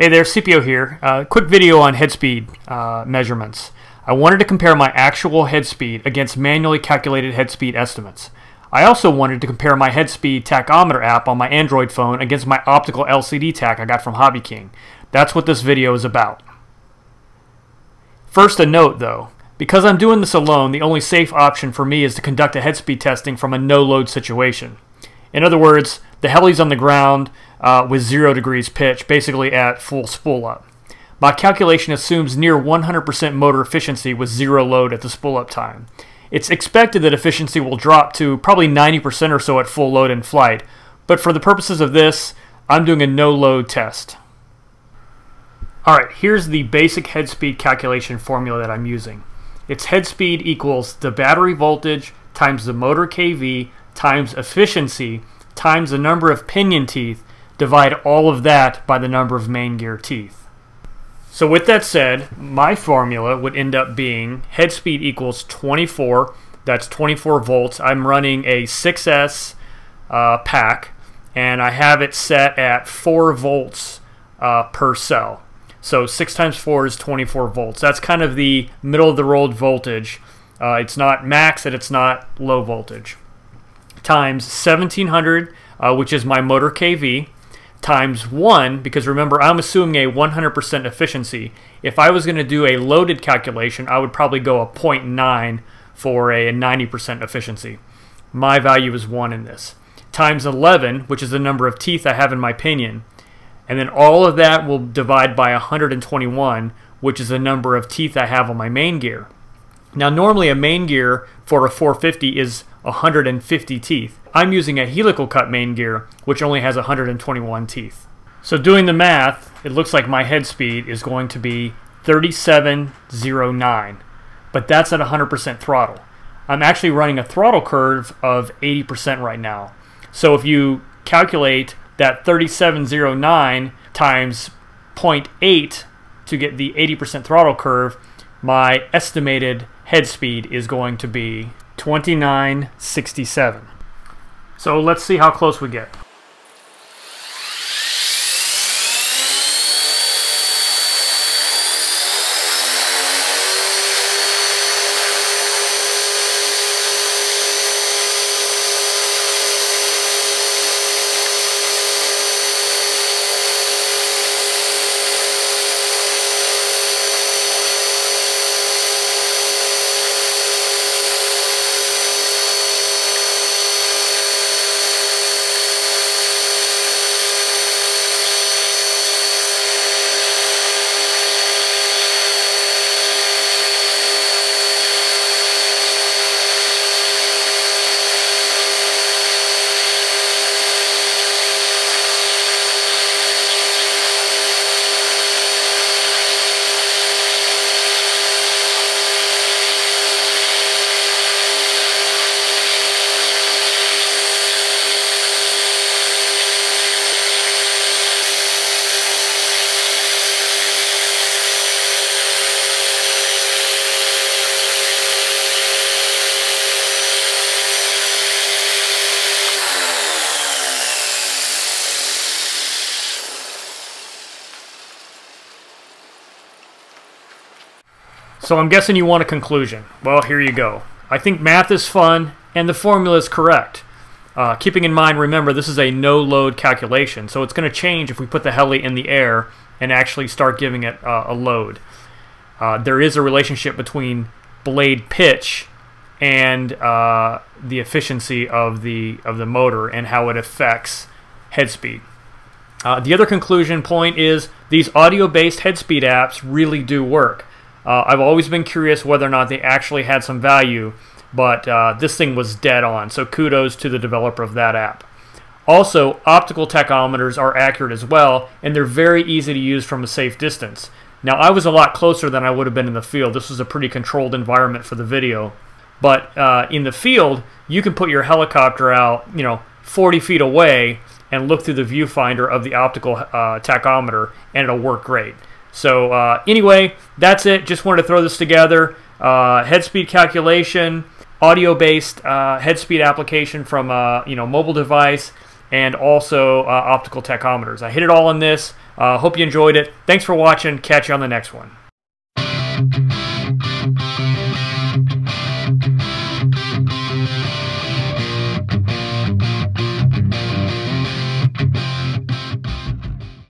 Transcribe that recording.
Hey there, CPO here. Uh, quick video on head speed uh, measurements. I wanted to compare my actual head speed against manually calculated head speed estimates. I also wanted to compare my head speed tachometer app on my Android phone against my optical LCD tach I got from Hobby King. That's what this video is about. First a note though, because I'm doing this alone, the only safe option for me is to conduct a head speed testing from a no-load situation. In other words, the heli's on the ground uh, with zero degrees pitch, basically at full spool up. My calculation assumes near 100% motor efficiency with zero load at the spool up time. It's expected that efficiency will drop to probably 90% or so at full load in flight, but for the purposes of this, I'm doing a no load test. Alright, here's the basic head speed calculation formula that I'm using. Its head speed equals the battery voltage times the motor kV times efficiency times the number of pinion teeth, divide all of that by the number of main gear teeth. So with that said, my formula would end up being head speed equals 24, that's 24 volts. I'm running a 6S uh, pack, and I have it set at 4 volts uh, per cell. So 6 times 4 is 24 volts. That's kind of the middle of the road voltage. Uh, it's not max and it's not low voltage times 1700, uh, which is my motor kV, times 1, because remember, I'm assuming a 100% efficiency. If I was going to do a loaded calculation, I would probably go a 0.9 for a 90% efficiency. My value is 1 in this. Times 11, which is the number of teeth I have in my pinion. And then all of that will divide by 121, which is the number of teeth I have on my main gear. Now normally a main gear for a 450 is 150 teeth. I'm using a helical cut main gear which only has 121 teeth. So doing the math, it looks like my head speed is going to be 3709, but that's at 100% throttle. I'm actually running a throttle curve of 80% right now. So if you calculate that 3709 times 0.8 to get the 80% throttle curve, my estimated head speed is going to be 2967. So let's see how close we get. So I'm guessing you want a conclusion. Well, here you go. I think math is fun and the formula is correct. Uh, keeping in mind, remember, this is a no-load calculation, so it's going to change if we put the heli in the air and actually start giving it uh, a load. Uh, there is a relationship between blade pitch and uh, the efficiency of the of the motor and how it affects head speed. Uh, the other conclusion point is these audio-based head speed apps really do work. Uh, I've always been curious whether or not they actually had some value, but uh, this thing was dead on. So kudos to the developer of that app. Also, optical tachometers are accurate as well, and they're very easy to use from a safe distance. Now, I was a lot closer than I would have been in the field. This was a pretty controlled environment for the video. But uh, in the field, you can put your helicopter out, you know, 40 feet away and look through the viewfinder of the optical uh, tachometer, and it'll work great. So uh, anyway, that's it. Just wanted to throw this together. Uh, head speed calculation, audio-based uh, head speed application from a you know mobile device, and also uh, optical tachometers. I hit it all in this. Uh, hope you enjoyed it. Thanks for watching. Catch you on the next one.